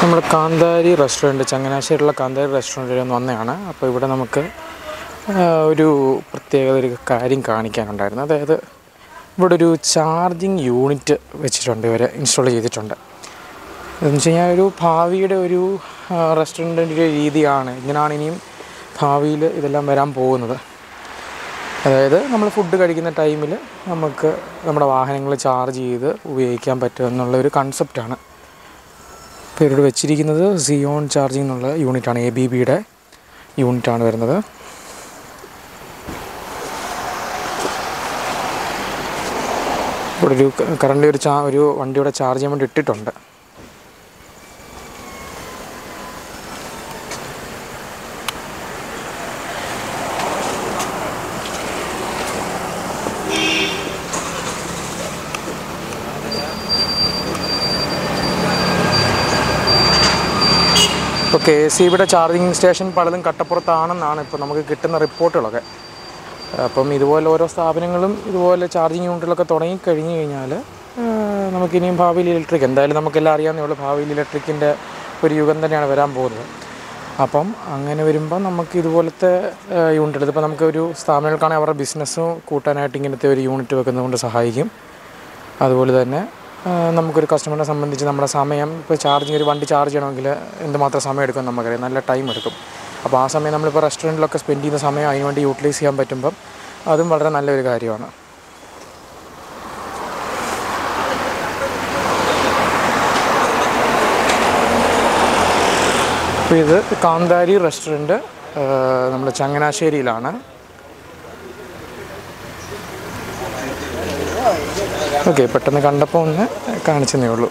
നമ്മൾ കാന്താരി റെസ്റ്റോറന്റ് ചങ്ങനാശ്ശേരിയിലുള്ള കാന്താരി റെസ്റ്റോറന്റിൽ നിന്ന് വന്നതാണ്. അപ്പോൾ ഇവിടെ നമുക്ക് ഒരു പ്രത്യേകത ഒരു കാര്യം കാണിക്കാനുണ്ടായിരുന്നു. അതായത് ഇവിടെ ഒരു ചാർജിങ് യൂണിറ്റ് വെച്ചിട്ടുണ്ട് ഇവർ ഇൻസ്റ്റാൾ ചെയ്തിട്ടുണ്ട്. എന്ന് വെച്ച് കഴിഞ്ഞാൽ ഒരു ഭാവിയുടെ ഒരു റെസ്റ്റോറന്റിന്റെ രീതിയാണ്. ഇങ്ങനെയാണ് ഇനിയും ഭാവിയിൽ ഇതെല്ലാം വരാൻ പോകുന്നത്. അതായത് നമ്മൾ ഫുഡ് കഴിക്കുന്ന ടൈമിൽ നമുക്ക് നമ്മുടെ വാഹനങ്ങൾ ചാർജ് ചെയ്ത് ഉപയോഗിക്കാൻ പറ്റുമെന്നുള്ള ഒരു കൺസെപ്റ്റാണ് ഇവിടെ വെച്ചിരിക്കുന്നത് സിയോൺ ചാർജിങ് എന്നുള്ള യൂണിറ്റാണ് എ ബി ബിയുടെ യൂണിറ്റാണ് വരുന്നത്. ഇവിടെ ഒരു കറണ്ട് ഒരു ചാ ഒരു വണ്ടിയുടെ ചാർജ് ചെയ്യാൻ വേണ്ടി ഇട്ടിട്ടുണ്ട്. ഇപ്പോൾ കെ എസ് സിയുടെ ചാർജിങ് സ്റ്റേഷൻ പലതും കട്ടപ്പുറത്താണെന്നാണ് ഇപ്പോൾ നമുക്ക് കിട്ടുന്ന റിപ്പോർട്ടുകളൊക്കെ. അപ്പം ഇതുപോലെ ഓരോ സ്ഥാപനങ്ങളും ഇതുപോലെ ചാർജിങ് യൂണിറ്റുകളൊക്കെ തുടങ്ങി കഴിഞ്ഞ് കഴിഞ്ഞാൽ നമുക്കിനിയും ഭാവിയിൽ ഇലക്ട്രിക് എന്തായാലും നമുക്കെല്ലാം അറിയാവുന്നേ ഉള്ളൂ ഭാവിയിൽ ഇലക്ട്രിക്കിന്റെ ഒരു യുഗം തന്നെയാണ് വരാൻ പോകുന്നത്. അപ്പം അങ്ങനെ വരുമ്പോൾ നമുക്ക് ഇതുപോലത്തെ യൂണിറ്റുകൾ ഇപ്പോൾ നമുക്ക് ഒരു സ്ഥാപനങ്ങൾക്കാണെങ്കിൽ അവരുടെ ബിസിനസ്സും കൂട്ടാനായിട്ട് ഇങ്ങനത്തെ ഒരു യൂണിറ്റ് വെക്കുന്നതുകൊണ്ട് സഹായിക്കും. അതുപോലെ തന്നെ നമുക്കൊരു കസ്റ്റമറിനെ സംബന്ധിച്ച് നമ്മുടെ സമയം ഇപ്പോൾ ചാർജിങ് ഒരു വണ്ടി ചാർജ് ചെയ്യണമെങ്കിൽ എന്തുമാത്രം സമയം എടുക്കും നമുക്കറിയാം. നല്ല ടൈം എടുക്കും. അപ്പോൾ ആ സമയം നമ്മളിപ്പോൾ റെസ്റ്റോറന്റിലൊക്കെ സ്പെൻഡ് ചെയ്യുന്ന സമയം അതിന് വേണ്ടി യൂട്ടിലൈസ് ചെയ്യാൻ പറ്റുമ്പം അതും വളരെ നല്ലൊരു കാര്യമാണ്. അപ്പോൾ ഇത് കാന്താരി റെസ്റ്റോറന്റ് നമ്മുടെ ചങ്ങനാശ്ശേരിയിലാണ്. ഓക്കെ പെട്ടെന്ന് കണ്ടപ്പോൾ ഒന്ന് കാണിച്ചതേ ഉള്ളൂ.